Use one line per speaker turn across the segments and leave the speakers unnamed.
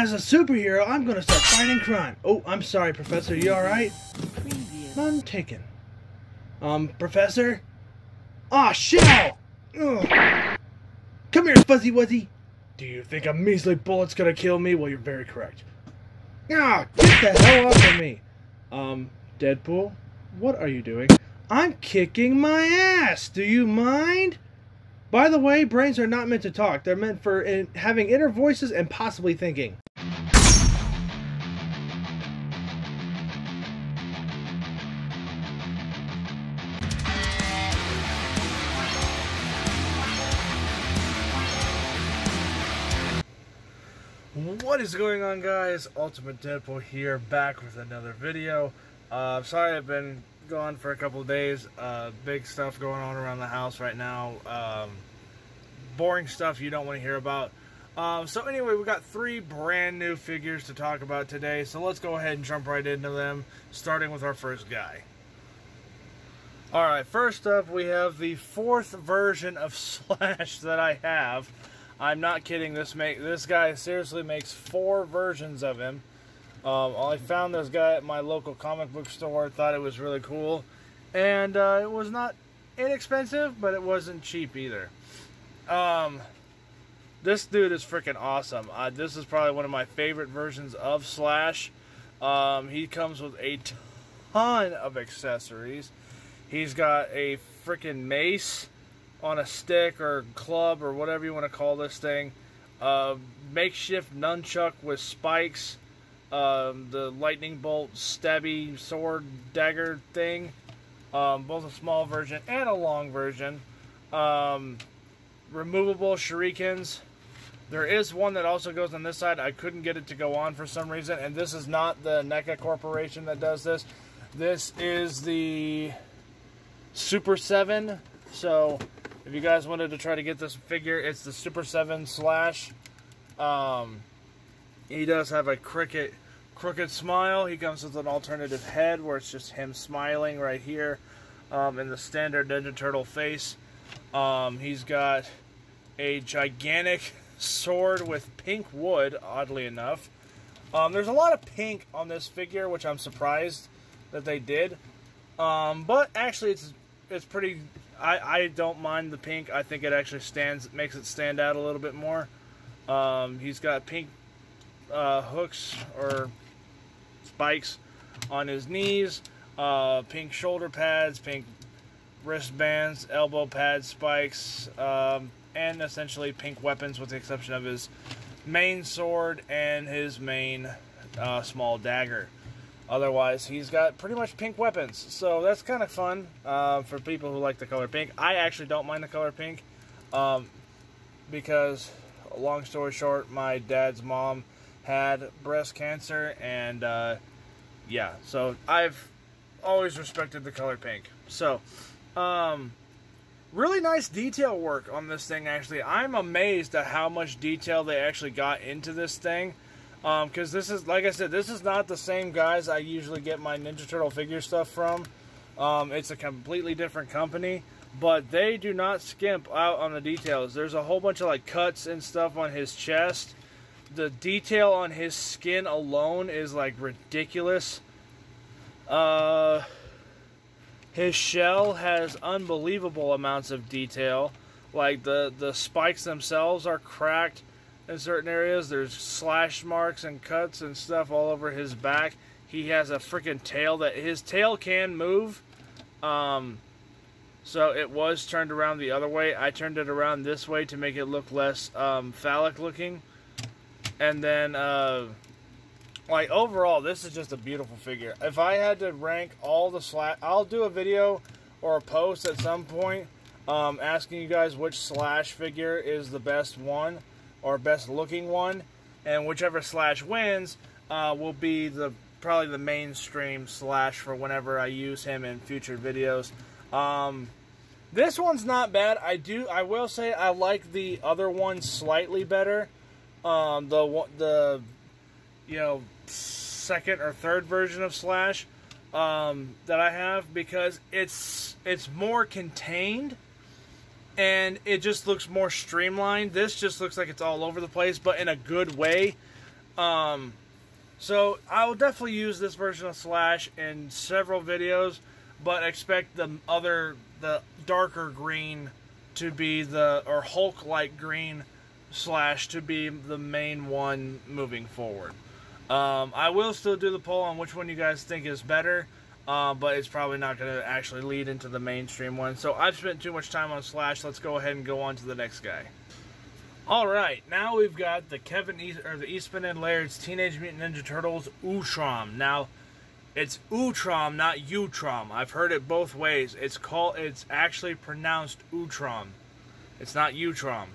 As a superhero, I'm gonna start fighting crime. Oh, I'm sorry, Professor. You alright? None taken. Um, Professor? Ah, shell! Ugh. Come here, Fuzzy Wuzzy. Do you think a measly bullet's gonna kill me? Well, you're very correct. Ah, get the hell off of me. Um, Deadpool, what are you doing? I'm kicking my ass. Do you mind? By the way, brains are not meant to talk. They're meant for in, having inner voices and possibly thinking. What is going on, guys? Ultimate Deadpool here, back with another video. Uh, sorry I've been gone for a couple days. Uh, big stuff going on around the house right now. Um, boring stuff you don't want to hear about. Um, so anyway, we got three brand new figures to talk about today. So let's go ahead and jump right into them, starting with our first guy. Alright, first up we have the fourth version of Slash that I have. I'm not kidding. This make this guy seriously makes four versions of him. Um, I found this guy at my local comic book store. Thought it was really cool, and uh, it was not inexpensive, but it wasn't cheap either. Um, this dude is freaking awesome. Uh, this is probably one of my favorite versions of Slash. Um, he comes with a ton of accessories. He's got a freaking mace on a stick or club or whatever you want to call this thing. Uh, makeshift nunchuck with spikes. Um, the lightning bolt stabby sword dagger thing. Um, both a small version and a long version. Um, removable shurikens. There is one that also goes on this side. I couldn't get it to go on for some reason, and this is not the NECA Corporation that does this. This is the Super 7. So, if you guys wanted to try to get this figure, it's the Super 7 Slash. Um, he does have a cricket, crooked smile. He comes with an alternative head where it's just him smiling right here um, in the standard Ninja Turtle face. Um, he's got a gigantic sword with pink wood, oddly enough. Um, there's a lot of pink on this figure, which I'm surprised that they did. Um, but actually, it's it's pretty. I, I don't mind the pink. I think it actually stands makes it stand out a little bit more. Um, he's got pink uh, hooks or spikes on his knees, uh, pink shoulder pads, pink wristbands, elbow pads, spikes, um, and essentially pink weapons, with the exception of his main sword and his main uh, small dagger. Otherwise, he's got pretty much pink weapons, so that's kind of fun uh, for people who like the color pink. I actually don't mind the color pink um, because, long story short, my dad's mom had breast cancer, and uh, yeah, so I've always respected the color pink. So, um, really nice detail work on this thing, actually. I'm amazed at how much detail they actually got into this thing. Because um, this is, like I said, this is not the same guys I usually get my Ninja Turtle figure stuff from. Um, it's a completely different company. But they do not skimp out on the details. There's a whole bunch of like cuts and stuff on his chest. The detail on his skin alone is like ridiculous. Uh, his shell has unbelievable amounts of detail. Like the, the spikes themselves are cracked in certain areas. There's slash marks and cuts and stuff all over his back. He has a freaking tail that his tail can move. Um, so it was turned around the other way. I turned it around this way to make it look less um, phallic looking. And then, uh, like overall, this is just a beautiful figure. If I had to rank all the slash, I'll do a video or a post at some point um, asking you guys which slash figure is the best one or best looking one, and whichever slash wins uh, will be the probably the mainstream slash for whenever I use him in future videos. Um, this one's not bad. I do. I will say I like the other one slightly better. Um, the the you know second or third version of Slash um, that I have because it's it's more contained and it just looks more streamlined. This just looks like it's all over the place, but in a good way. Um, so I will definitely use this version of Slash in several videos, but expect the other, the darker green to be the, or Hulk-like green Slash to be the main one moving forward. Um, I will still do the poll on which one you guys think is better, uh, but it's probably not going to actually lead into the mainstream one. So I've spent too much time on Slash. Let's go ahead and go on to the next guy. All right, now we've got the Kevin East, or the Eastman and Laird's Teenage Mutant Ninja Turtles Utrom. Now, it's Utrom, not Utrom. I've heard it both ways. It's called. It's actually pronounced Utrom. It's not Utrom.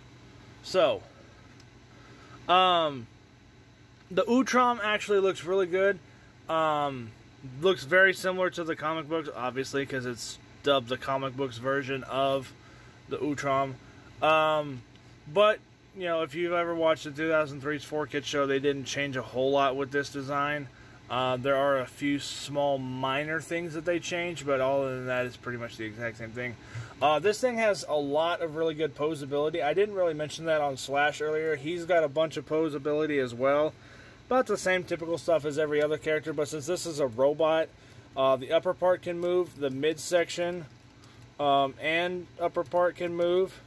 So, um, the Utrom actually looks really good. Um, looks very similar to the comic books, obviously, because it's dubbed the comic books version of the Utrom. Um, but you know, if you've ever watched the 2003's 4Kids show, they didn't change a whole lot with this design. Uh, there are a few small minor things that they changed, but all than that is pretty much the exact same thing. Uh, this thing has a lot of really good posability. I didn't really mention that on Slash earlier. He's got a bunch of posability as well. About the same typical stuff as every other character, but since this is a robot, uh, the upper part can move, the midsection um, and upper part can move.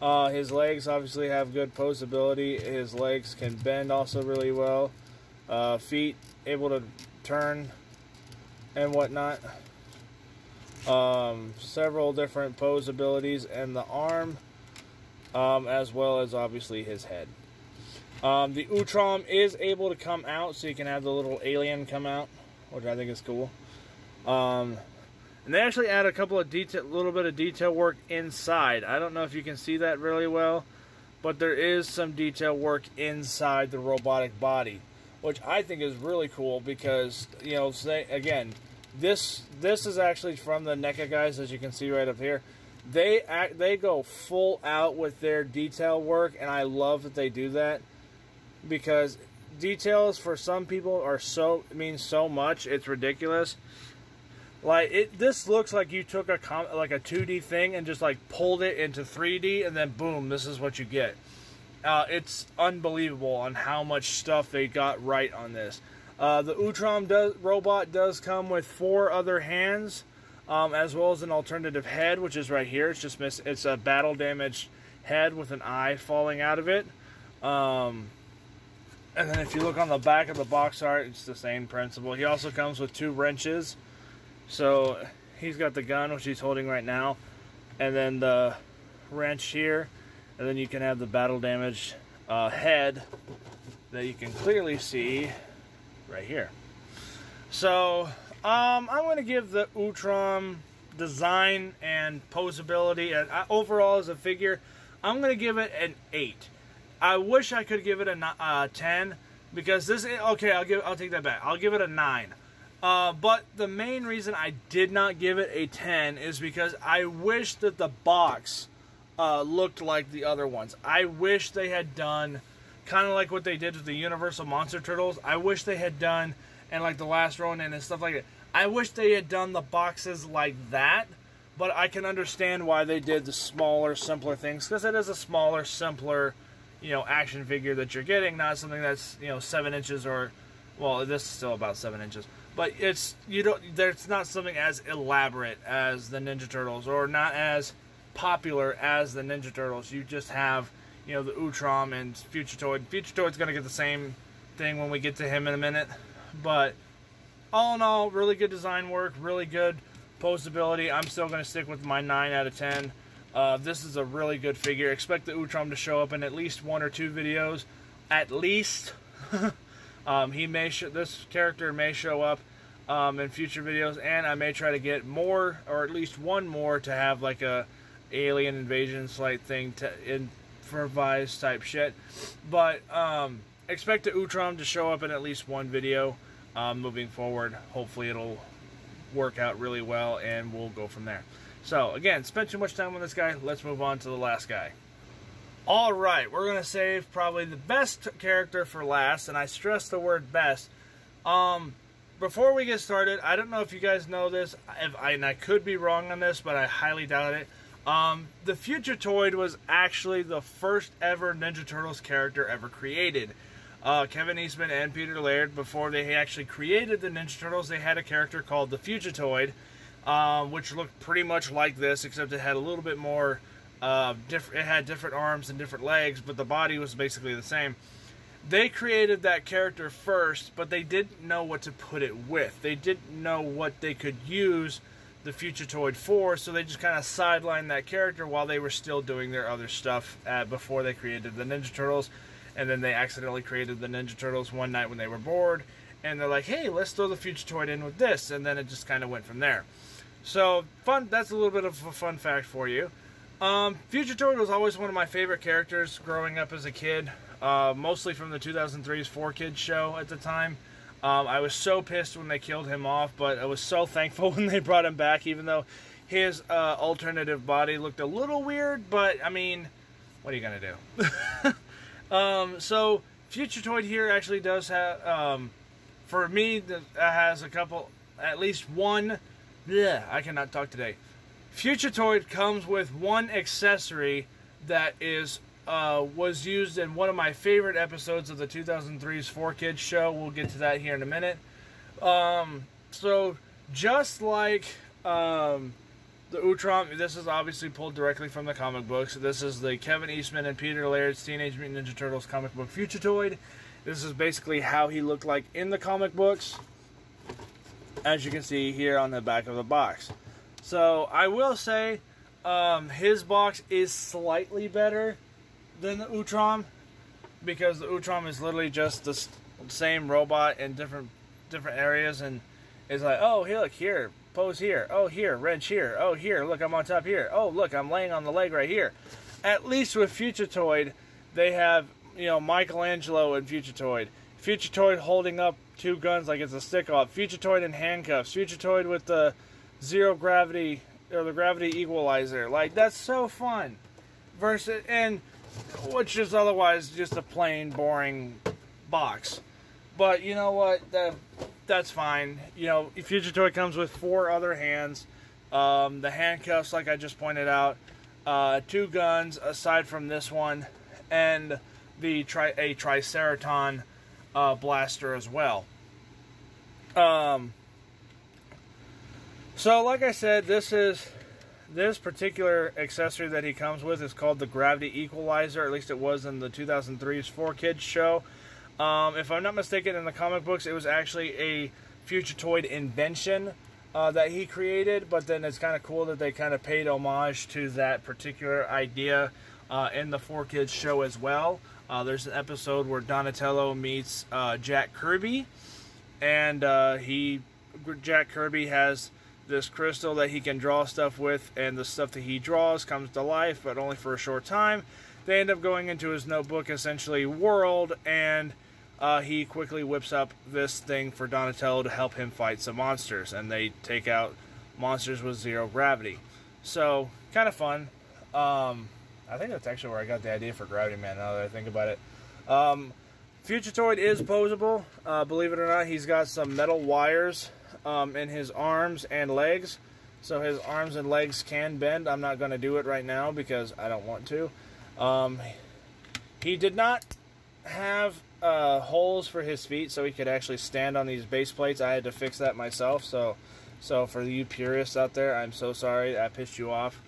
Uh, his legs obviously have good posability. His legs can bend also really well. Uh, feet able to turn and whatnot. Um, several different pose abilities and the arm, um, as well as obviously his head. Um, the Utrom is able to come out, so you can have the little alien come out, which I think is cool. Um, and they actually add a couple of detail, little bit of detail work inside. I don't know if you can see that really well, but there is some detail work inside the robotic body, which I think is really cool because you know, again, this this is actually from the NECA guys, as you can see right up here. They act, they go full out with their detail work, and I love that they do that because details for some people are so mean so much. It's ridiculous like it, this looks like you took a com- like a 2D thing and just like pulled it into 3D, and then boom, this is what you get. Uh, it's unbelievable on how much stuff they got right on this. Uh, the Utrom robot does come with four other hands, um, as well as an alternative head, which is right here. It's just miss. It's a battle damaged head with an eye falling out of it. Um, and then if you look on the back of the box art, it's the same principle. He also comes with two wrenches. So he's got the gun, which he's holding right now, and then the wrench here, and then you can have the battle damage uh, head that you can clearly see right here. So um, I'm going to give the Utrom design and posability and uh, overall as a figure, I'm going to give it an 8. I wish I could give it a uh, 10 because this okay, I'll give I'll take that back. I'll give it a 9 uh, but the main reason I did not give it a 10 is because I wish that the box uh, looked like the other ones. I wish they had done kind of like what they did with the Universal Monster Turtles. I wish they had done, and like the Last Ronin and stuff like that. I wish they had done the boxes like that, but I can understand why they did the smaller, simpler things because it is a smaller, simpler, you know, action figure that you're getting, not something that's you know seven inches or, well, this is still about seven inches but it's you don't there's not something as elaborate as the Ninja Turtles or not as popular as the Ninja Turtles. You just have you know the Utrom and Fugitoid. Future Toy's gonna get the same thing when we get to him in a minute, but all in all, really good design work, really good posability. I'm still gonna stick with my nine out of ten. Uh, this is a really good figure. Expect the Utrom to show up in at least one or two videos, at least. Um, he may this character may show up um, in future videos, and I may try to get more or at least one more to have like a alien invasion slight thing to improvise type shit. But um, expect the Utrom to show up in at least one video um, moving forward. Hopefully, it'll work out really well, and we'll go from there. So again, spent too much time on this guy. Let's move on to the last guy. All right, we're gonna save probably the best character for last, and I stress the word best. Um, before we get started, I don't know if you guys know this, I, and I could be wrong on this, but I highly doubt it. Um, the Fugitoid was actually the first ever Ninja Turtles character ever created. uh, Kevin Eastman and Peter Laird, before they actually created the Ninja Turtles, they had a character called the Fugitoid, uh, which looked pretty much like this, except it had a little bit more. Uh, different. It had different arms and different legs, but the body was basically the same. They created that character first, but they didn't know what to put it with. They didn't know what they could use the Fugitoid for, so they just kind of sidelined that character while they were still doing their other stuff uh, before they created the Ninja Turtles. And then they accidentally created the Ninja Turtles one night when they were bored, and they're like, "Hey, let's throw the Fugitoid in with this," and then it just kind of went from there. So fun. That's a little bit of a fun fact for you. Um, Fugitoid was always one of my favorite characters growing up as a kid, uh, mostly from the 2003's Four Kids show at the time. Um, I was so pissed when they killed him off, but I was so thankful when they brought him back, even though his uh, alternative body looked a little weird. But I mean, what are you gonna do? um, so Fugitoid here actually does have, um, for me, that has a couple, at least one. Yeah, I cannot talk today. Fugitoid comes with one accessory that is uh, was used in one of my favorite episodes of the 2003's Four Kids show. We'll get to that here in a minute. Um, so, just like um, the Utrom, this is obviously pulled directly from the comic books. This is the Kevin Eastman and Peter Laird's Teenage Mutant Ninja Turtles comic book Fugitoid. This is basically how he looked like in the comic books, as you can see here on the back of the box. So, I will say, um, his box is slightly better than the Utrom because the Utrom is literally just the same robot in different different areas and it's like, oh, here, look here, pose here, oh, here, wrench here, oh, here, look, I'm on top here, oh, look, I'm laying on the leg right here. At least with Fugitoid, they have, you know, Michelangelo and Fugitoid. Fugitoid holding up two guns like it's a stick off. Fugitoid in handcuffs. Fugitoid with the zero gravity or the gravity equalizer. Like that's so fun. Versus and which is otherwise just a plain boring box. But you know what? That that's fine. You know, Fugitoid comes with four other hands. Um, the handcuffs, like I just pointed out, uh, two guns aside from this one, and the tri- a Triceraton uh, blaster as well. Um, so, like I said, this is this particular accessory that he comes with is called the Gravity Equalizer. At least it was in the 2003's Four Kids show. Um, if I'm not mistaken, in the comic books, it was actually a Fugitoid invention uh, that he created. But then it's kind of cool that they kind of paid homage to that particular idea uh, in the Four Kids show as well. Uh, there's an episode where Donatello meets uh, Jack Kirby, and uh, he Jack Kirby has this crystal that he can draw stuff with, and the stuff that he draws comes to life, but only for a short time. They end up going into his notebook, essentially, world, and uh, he quickly whips up this thing for Donatello to help him fight some monsters, and they take out monsters with zero gravity. So, kind of fun. Um, I think that's actually where I got the idea for Gravity Man, now that I think about it. Um, Fugitoid is posable. Uh, believe it or not, he's got some metal wires um, in his arms and legs. So his arms and legs can bend. I'm not going to do it right now because I don't want to. Um, he did not have uh, holes for his feet so he could actually stand on these base plates. I had to fix that myself. So, so for you purists out there, I'm so sorry I pissed you off.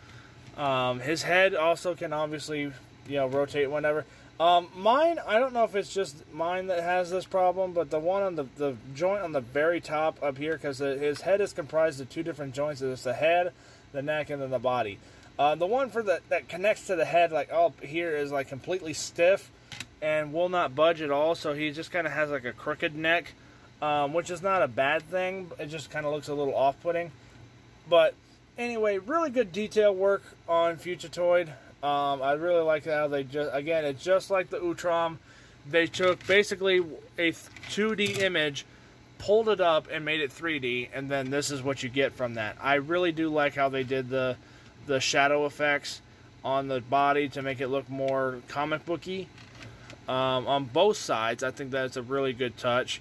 Um, his head also can obviously, you know, rotate whenever. Um, mine, I don't know if it's just mine that has this problem, but the one on the, the joint on the very top up here, because his head is comprised of two different joints. It's the head, the neck, and then the body. Uh, the one for the that connects to the head, like up here, is like completely stiff and will not budge at all. So he just kind of has like a crooked neck, um, which is not a bad thing. It just kind of looks a little off-putting. But anyway, really good detail work on Fugitoid. Um, I really like how they just, again, it's just like the Utrom. They took basically a 2D image, pulled it up, and made it 3D, and then this is what you get from that. I really do like how they did the, the shadow effects on the body to make it look more comic booky. Um, on both sides, I think that's a really good touch.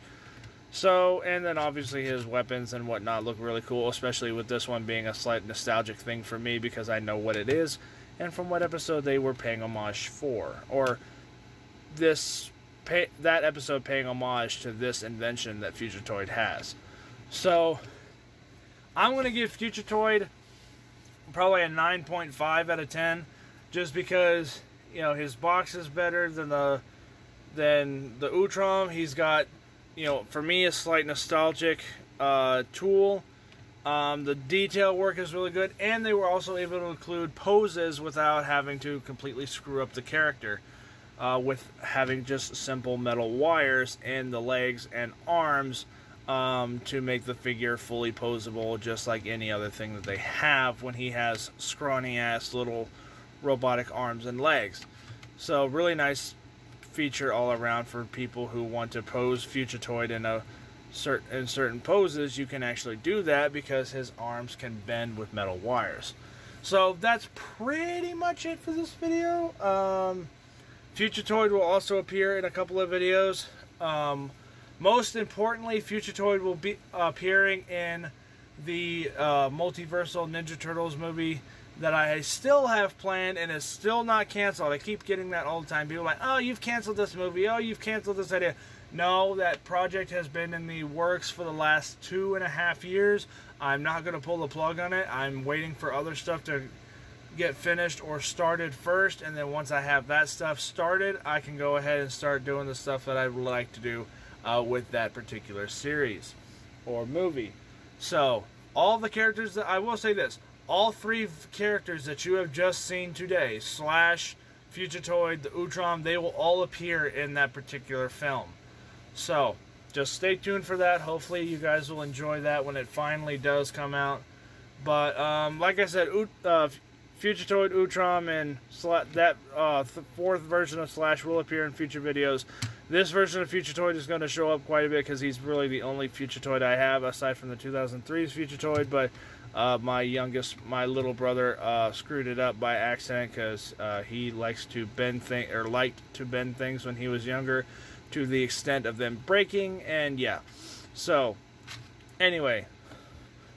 So, and then obviously his weapons and whatnot look really cool, especially with this one being a slight nostalgic thing for me because I know what it is and from what episode they were paying homage for, or this pay, that episode paying homage to this invention that Fugitoid has. So I'm going to give Fugitoid probably a 9.5 out of 10 just because you know his box is better than the than the Utrom. He's got you know for me a slight nostalgic uh, tool. Um, the detail work is really good, and they were also able to include poses without having to completely screw up the character. Uh, with having just simple metal wires in the legs and arms um, to make the figure fully posable, just like any other thing that they have when he has scrawny ass little robotic arms and legs. So, really nice feature all around for people who want to pose Fugitoid in a certain in certain poses. You can actually do that because his arms can bend with metal wires. So that's pretty much it for this video. Um, Fugitoid will also appear in a couple of videos. Um, most importantly, Fugitoid will be appearing in the uh, multiversal Ninja Turtles movie that I still have planned and is still not canceled. I keep getting that all the time. People are like, oh, you've canceled this movie. Oh, you've canceled this idea. No, that project has been in the works for the last two and a half years. I'm not going to pull the plug on it. I'm waiting for other stuff to get finished or started first. And then once I have that stuff started, I can go ahead and start doing the stuff that I would like to do uh, with that particular series or movie. So, all the characters that I will say this all three characters that you have just seen today, Slash, Fugitoid, the Utrom, they will all appear in that particular film. So, just stay tuned for that. Hopefully, you guys will enjoy that when it finally does come out. But, um, like I said, uh, Fugitoid, Utrom, and that uh, fourth version of Slash will appear in future videos. This version of Fugitoid is going to show up quite a bit because he's really the only Fugitoid I have aside from the 2003's Fugitoid. But uh, my youngest, my little brother, uh, screwed it up by accident because uh, he likes to bend things or liked to bend things when he was younger, to the extent of them breaking. And yeah, so anyway,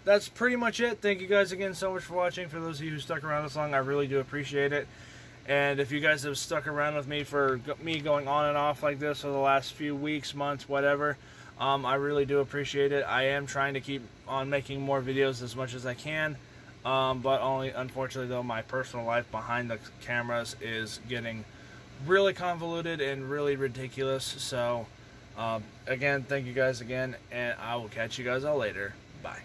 that's pretty much it. Thank you guys again so much for watching. For those of you who stuck around this long, I really do appreciate it. And if you guys have stuck around with me for me going on and off like this for the last few weeks, months, whatever, um, I really do appreciate it. I am trying to keep on making more videos as much as I can. Um, but only, unfortunately, though, my personal life behind the cameras is getting really convoluted and really ridiculous. So, um, again, thank you guys again, and I will catch you guys all later. Bye.